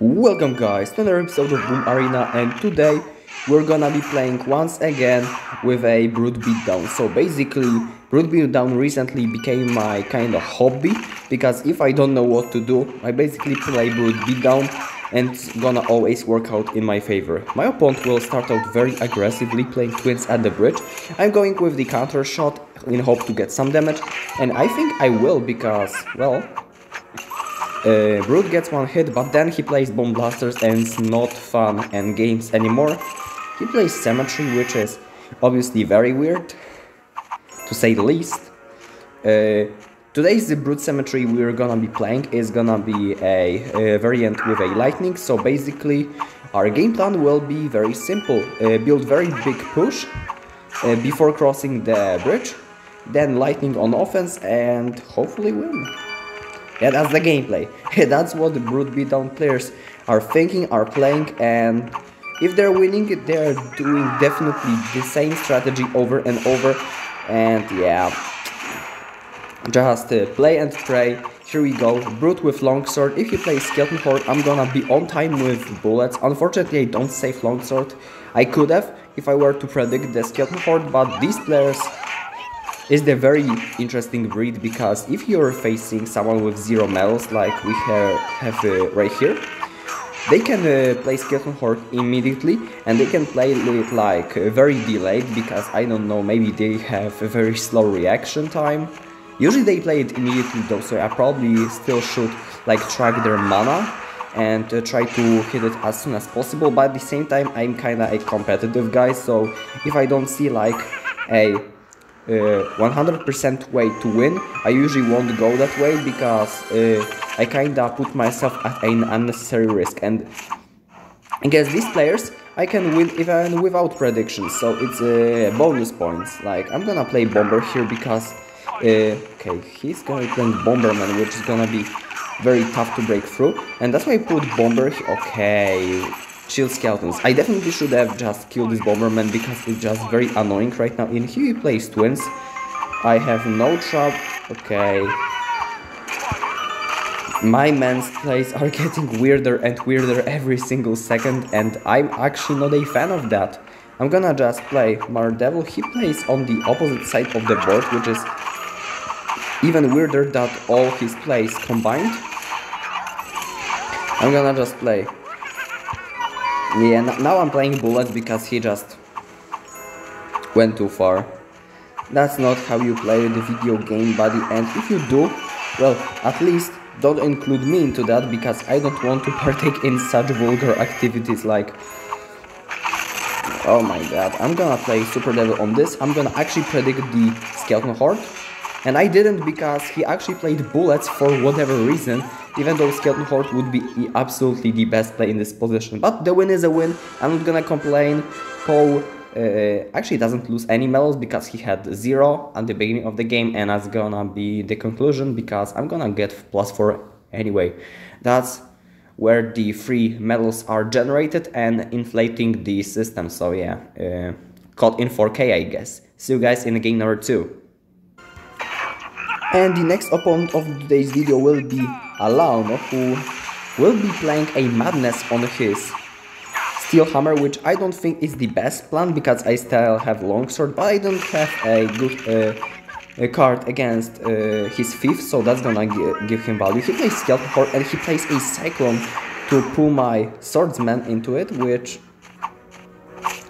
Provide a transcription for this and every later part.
Welcome guys to another episode of Boom Arena and today we're gonna be playing once again with a Brute Beatdown. So basically Brute Beatdown recently became my kind of hobby because if I don't know what to do I basically play Brute Beatdown and it's gonna always work out in my favor. My opponent will start out very aggressively playing twins at the bridge. I'm going with the counter shot in hope to get some damage and I think I will because well uh, Brute gets one hit, but then he plays Bomb Blasters and it's not fun and games anymore. He plays Cemetery, which is obviously very weird, to say the least. Uh, today's the Brute Cemetery we're gonna be playing is gonna be a, a, variant with a Lightning, so basically our game plan will be very simple. Uh, build very big push uh, before crossing the bridge, then Lightning on offense and hopefully win. Yeah, that's the gameplay. that's what the Brute Beatdown players are thinking, are playing, and if they're winning, they're doing definitely the same strategy over and over. And yeah, just uh, play and pray. Here we go, Brute with Longsword. If you play Skeleton Horde, I'm gonna be on time with bullets. Unfortunately, I don't save Longsword. I could have if I were to predict the Skeleton Horde, but these players is the very interesting breed because if you're facing someone with zero medals like we have, have uh, right here, they can uh, play Skeleton Horde immediately and they can play it like uh, very delayed because I don't know, maybe they have a very slow reaction time. Usually they play it immediately though, so I probably still should like track their mana and uh, try to hit it as soon as possible, but at the same time I'm kinda a competitive guy, so if I don't see like a 100% uh, way to win. I usually won't go that way because uh, I kinda put myself at an unnecessary risk and against these players I can win even without predictions, so it's uh, bonus points. Like I'm gonna play Bomber here because uh, okay, he's gonna playing Bomberman, which is gonna be very tough to break through, and that's why I put Bomber. Okay, shield skeletons. I definitely should have just killed this Bomberman because it's just very annoying right now. In he plays twins. I have no trouble. Okay. My man's plays are getting weirder and weirder every single second and I'm actually not a fan of that. I'm gonna just play Devil. He plays on the opposite side of the board, which is even weirder than all his plays combined. I'm gonna just play yeah, now I'm playing Bullet because he just went too far. That's not how you play the video game, buddy, and if you do, well, at least don't include me into that because I don't want to partake in such vulgar activities like... Oh my god, I'm gonna play Super Devil on this, I'm gonna actually predict the Skeleton Horde, and I didn't because he actually played bullets for whatever reason, even though Skeleton Horde would be absolutely the best play in this position. But the win is a win, I'm not gonna complain. Paul uh, actually doesn't lose any medals because he had zero at the beginning of the game and that's gonna be the conclusion because I'm gonna get plus 4 anyway. That's where the free medals are generated and inflating the system, so yeah, uh, caught in 4k I guess. See you guys in game number 2. And the next opponent of today's video will be Alaon, who will be playing a Madness on his Steel Hammer, which I don't think is the best plan because I still have Longsword, but I don't have a good uh, a card against uh, his fifth, so that's gonna give him value. He plays Skeleton Horde and he plays a Cyclone to pull my Swordsman into it, which,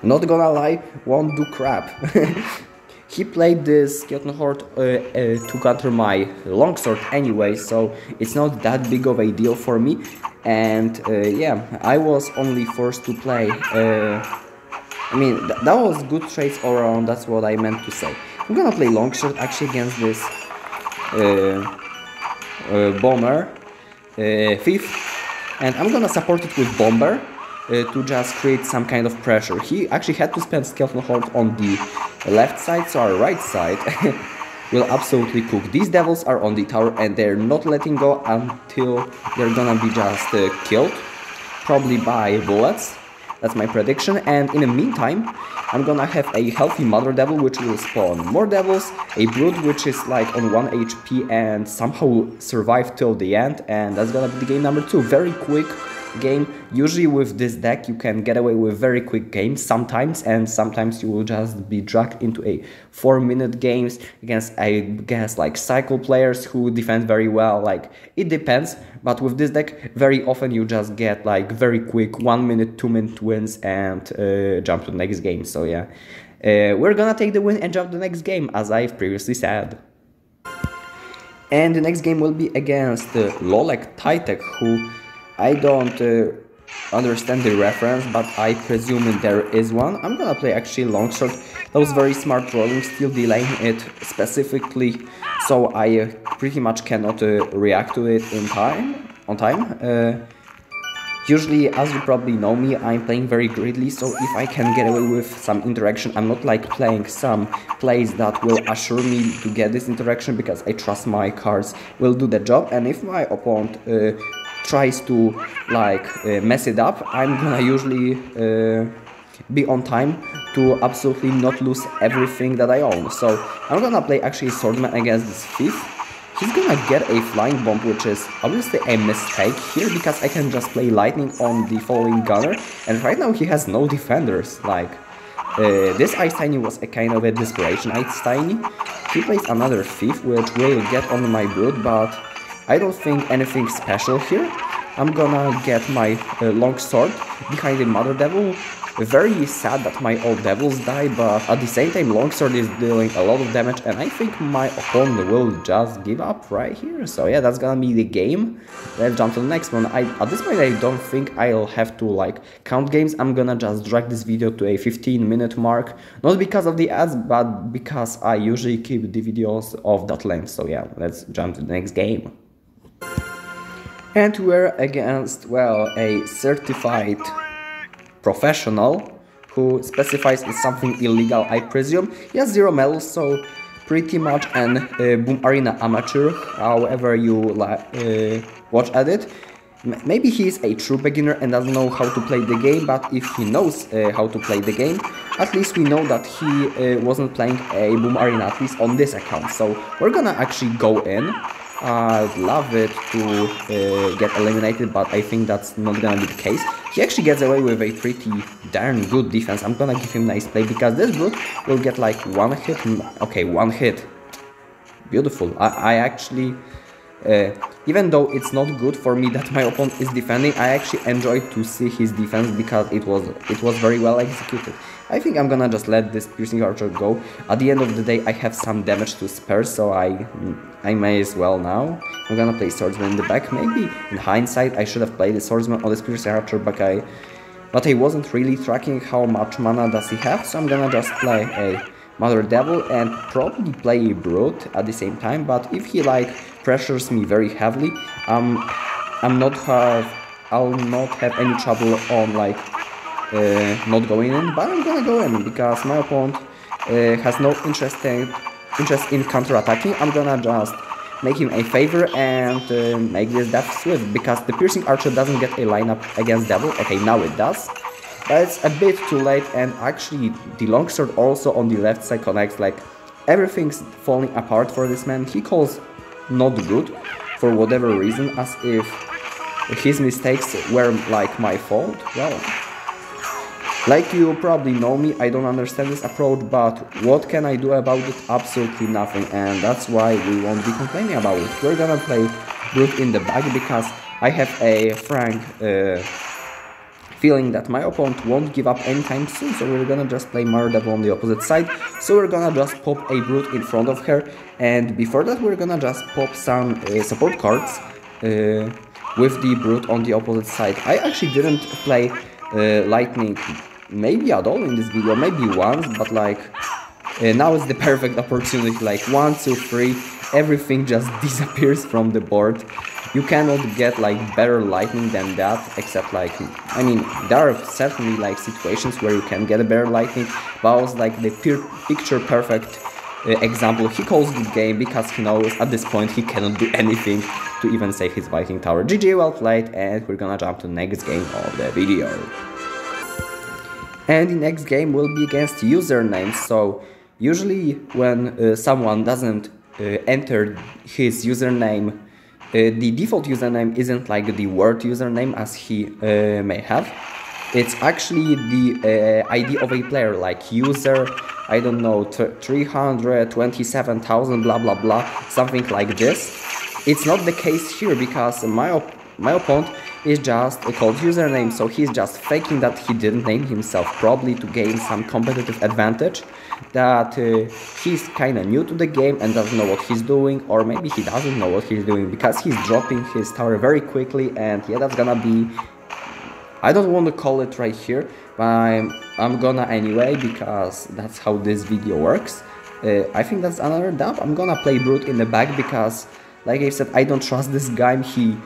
not gonna lie, won't do crap. He played this Skeleton Horde uh, uh, to counter my longsword anyway, so it's not that big of a deal for me. And uh, yeah, I was only forced to play. Uh, I mean, th that was good trades all around, that's what I meant to say. I'm gonna play longsword actually against this uh, uh, bomber, fifth, and I'm gonna support it with bomber to just create some kind of pressure. He actually had to spend Skeleton Horde on the left side, so our right side will absolutely cook. These devils are on the tower and they're not letting go until they're gonna be just uh, killed, probably by bullets. That's my prediction. And in the meantime, I'm gonna have a healthy Mother Devil which will spawn more devils, a Brute which is like on 1 HP and somehow survive till the end, and that's gonna be the game number 2. Very quick, game. Usually with this deck you can get away with very quick games sometimes and sometimes you will just be dragged into a 4 minute games against I guess like cycle players who defend very well. Like it depends but with this deck very often you just get like very quick 1 minute 2 minute wins and uh, jump to the next game. So yeah. Uh, we're gonna take the win and jump to the next game as I've previously said. And the next game will be against uh, Lolek Titek, who I don't uh, understand the reference, but I presume there is one. I'm gonna play actually Longsword. That was very smart rolling, still delaying it specifically, so I uh, pretty much cannot uh, react to it in time, on time. Uh, Usually, as you probably know me, I'm playing very greedily, so if I can get away with some interaction, I'm not like playing some plays that will assure me to get this interaction because I trust my cards will do the job, and if my opponent uh, tries to like uh, mess it up, I'm gonna usually uh, be on time to absolutely not lose everything that I own. So I'm gonna play actually Swordman against this fifth He's gonna get a Flying Bomb, which is obviously a mistake here, because I can just play Lightning on the following Gunner, and right now he has no defenders, like... Uh, this Ice Tiny was a kind of a desperation Ice Tiny. He plays another Thief, which will get on my Brute, but I don't think anything special here. I'm gonna get my uh, Long Sword behind the Mother Devil, very sad that my old devils die, but at the same time Longsword is dealing a lot of damage and I think my opponent will just give up right here. So yeah, that's gonna be the game. Let's jump to the next one. I At this point I don't think I'll have to like count games. I'm gonna just drag this video to a 15 minute mark. Not because of the ads, but because I usually keep the videos of that length. So yeah, let's jump to the next game. And we're against, well, a certified professional who specifies something illegal, I presume. He has zero medals, so pretty much an uh, Boom Arena amateur, however you uh, watch at it. M maybe he is a true beginner and doesn't know how to play the game, but if he knows uh, how to play the game, at least we know that he uh, wasn't playing a Boom Arena, at least on this account. So we're gonna actually go in. I'd love it to uh, get eliminated, but I think that's not gonna be the case. He actually gets away with a pretty darn good defense. I'm gonna give him nice play because this brute will get like one hit. Okay, one hit. Beautiful. I, I actually, uh, even though it's not good for me that my opponent is defending, I actually enjoyed to see his defense because it was it was very well executed. I think I'm gonna just let this piercing archer go. At the end of the day, I have some damage to spare, so I I may as well now. I'm gonna play swordsman in the back. Maybe in hindsight, I should have played the swordsman or the piercing archer, but I but I wasn't really tracking how much mana does he have, so I'm gonna just play a Mother Devil and probably play a Brute at the same time, but if he like pressures me very heavily, um, I'm not have I'll not have any trouble on like not going in, but I'm gonna go in because my opponent uh, has no interest in, interest in counter-attacking. I'm gonna just make him a favor and uh, make this Death Swift because the Piercing Archer doesn't get a lineup against Devil. Okay, now it does. But it's a bit too late and actually the Longsword also on the left side connects like everything's falling apart for this man. He calls not good for whatever reason as if his mistakes were like my fault. Well, like you probably know me, I don't understand this approach, but what can I do about it? Absolutely nothing, and that's why we won't be complaining about it. We're gonna play Brute in the back because I have a frank uh, feeling that my opponent won't give up anytime soon, so we're gonna just play Devil on the opposite side. So we're gonna just pop a Brute in front of her, and before that we're gonna just pop some uh, support cards uh, with the Brute on the opposite side. I actually didn't play uh, Lightning maybe at all in this video, maybe once, but like uh, now is the perfect opportunity, like one, two, three, everything just disappears from the board. You cannot get like better lightning than that, except like, I mean, there are certainly like situations where you can get a better lightning, but I was like the picture perfect uh, example. He calls the game because he knows at this point he cannot do anything to even save his Viking Tower. GG, well played, and we're gonna jump to the next game of the video and the next game will be against usernames so usually when uh, someone doesn't uh, enter his username Uh, the default username isn't like the word username as he uh, may have. It's actually the uh, ID of a player, like user, I don't know, 327,000, blah blah blah, something like this. It's not the case here because my, op my opponent is just a cold username, so he's just faking that he didn't name himself, probably to gain some competitive advantage, that uh, he's kinda new to the game and doesn't know what he's doing, or maybe he doesn't know what he's doing because he's dropping his tower very quickly and yeah, that's gonna be... I don't want to call it right here, but I'm, I'm gonna anyway because that's how this video works. Uh, I think that's another dub. I'm gonna play Brute in the back because, like I said, I don't trust this guy. He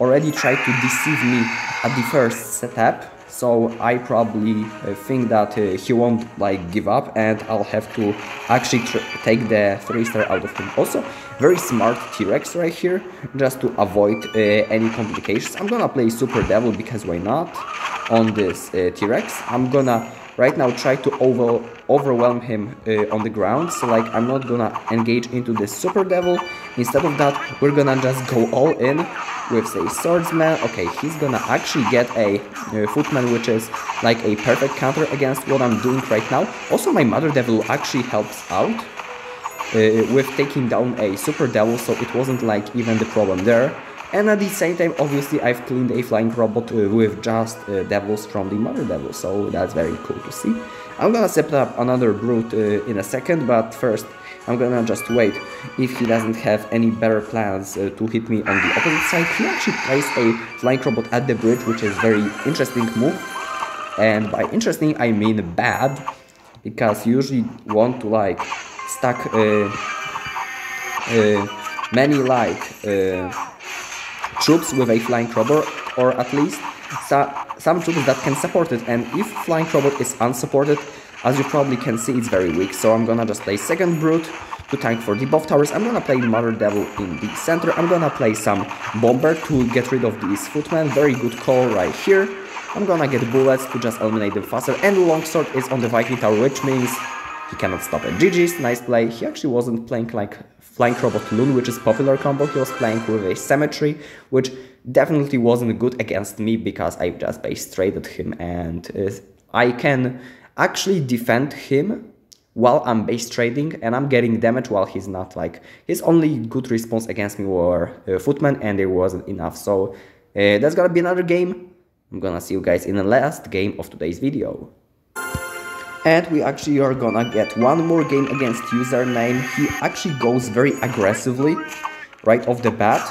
already tried to deceive me at the first setup so I probably uh, think that uh, he won't like give up and I'll have to actually take the 3 star out of him. Also, very smart T-Rex right here, just to avoid uh, any complications. I'm gonna play Super Devil because why not on this uh, T-Rex. I'm gonna right now try to over overwhelm him uh, on the ground so like I'm not gonna engage into the super devil instead of that we're gonna just go all in with say swordsman. Okay he's gonna actually get a uh, footman which is like a perfect counter against what I'm doing right now. Also my mother devil actually helps out uh, with taking down a super devil so it wasn't like even the problem there. And at the same time, obviously, I've cleaned a flying robot uh, with just uh, devils from the mother devil, so that's very cool to see. I'm gonna set up another brute uh, in a second, but first I'm gonna just wait if he doesn't have any better plans uh, to hit me on the opposite side. He actually placed a flying robot at the bridge, which is very interesting move. And by interesting, I mean bad, because you usually want to like stack uh, uh, many like troops with a flying robot, or at least some troops that can support it. And if flying robot is unsupported, as you probably can see, it's very weak. So I'm gonna just play second brute to tank for the buff towers. I'm gonna play Mother Devil in the center. I'm gonna play some Bomber to get rid of these footmen. Very good call right here. I'm gonna get bullets to just eliminate them faster. And Longsword is on the Viking tower, which means he cannot stop it. GG's, nice play. He actually wasn't playing like Flying Robot Loon, which is popular combo. He was playing with a Cemetery, which definitely wasn't good against me because I just base traded him and uh, I can actually defend him while I'm base trading and I'm getting damage while he's not like his only good response against me were uh, footman and it wasn't enough so uh, that's gonna be another game I'm gonna see you guys in the last game of today's video and we actually are gonna get one more game against username. He actually goes very aggressively right off the bat.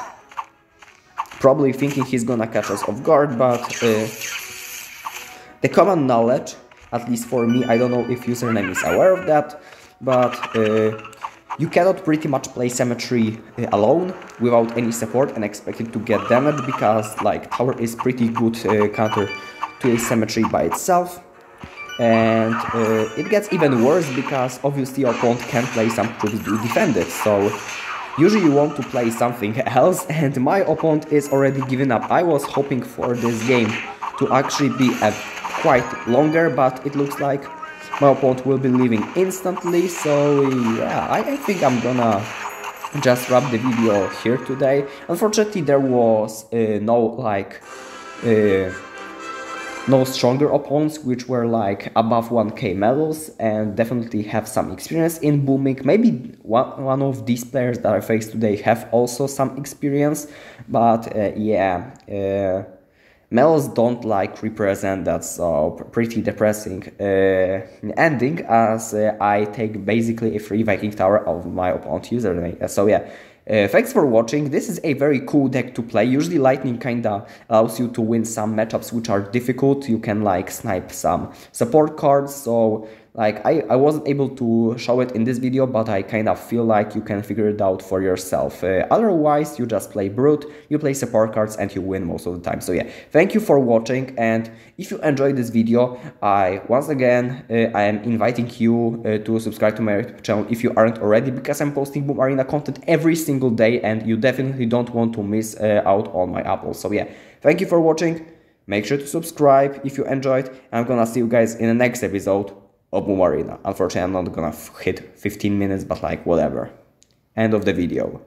Probably thinking he's gonna catch us off guard, but uh, the common knowledge, at least for me, I don't know if username is aware of that, but uh, you cannot pretty much play Cemetery uh, alone without any support and expect it to get damage because like Tower is pretty good uh, counter to a Cemetery by itself. And uh, it gets even worse because obviously your opponent can play some troops to defend it. So usually you want to play something else and my opponent is already given up. I was hoping for this game to actually be a quite longer but it looks like my opponent will be leaving instantly so yeah I, I think I'm gonna just wrap the video here today unfortunately there was uh, no like uh, no stronger opponents which were like above 1k medals and definitely have some experience in booming. Maybe one, one of these players that I faced today have also some experience, but uh, yeah, uh, medals don't like represent that's so pretty depressing uh, ending as uh, I take basically a free Viking tower of my opponent username. So yeah, uh, thanks for watching. This is a very cool deck to play. Usually Lightning kinda allows you to win some matchups which are difficult. You can like snipe some support cards. So like I, I wasn't able to show it in this video, but I kind of feel like you can figure it out for yourself. Uh, otherwise, you just play Brute, you play support cards and you win most of the time. So yeah, thank you for watching and if you enjoyed this video, I once again, uh, I am inviting you uh, to subscribe to my channel if you aren't already because I'm posting Boom Arena content every single day and you definitely don't want to miss uh, out on my uploads. So yeah, thank you for watching. Make sure to subscribe if you enjoyed. I'm gonna see you guys in the next episode Boom Arena. Unfortunately, I'm not gonna hit 15 minutes, but like whatever. End of the video.